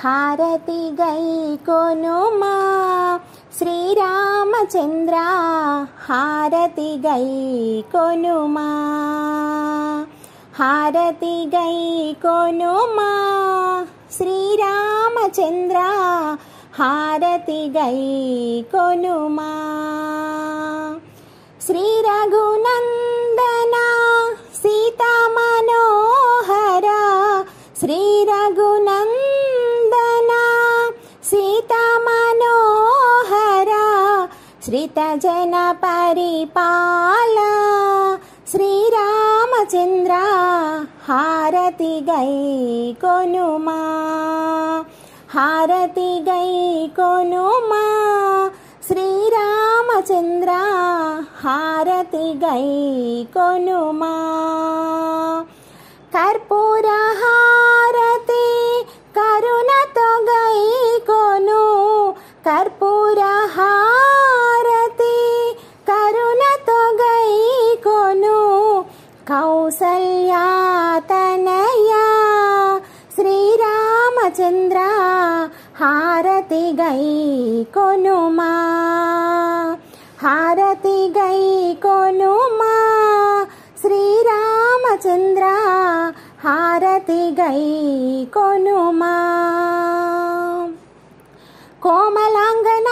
హారతి గైకొనుమా శ్రీరామచంద్ర హారతి గైకొనుమా హారతి గైకొనుమా శ్రీరామచంద్ర హారతి గైకొనుమా శ్రితజన పరిపాల శ్రీరామచంద్ర హారతి గై కొనుమా హారతి గై కొనుమా శ్రీరామచంద్ర హారతి గై కొనుమా. కర్పూర హారతి కరుణతో గై కొను కర్పూర హారతి కౌసల్యాతనయా శ్రీరామచంద్ర హారతి గై కొనుమా. హారతి గై కొనుమా. శ్రీరామచంద్ర హారతి గై కొనుమా. కోమలాంగన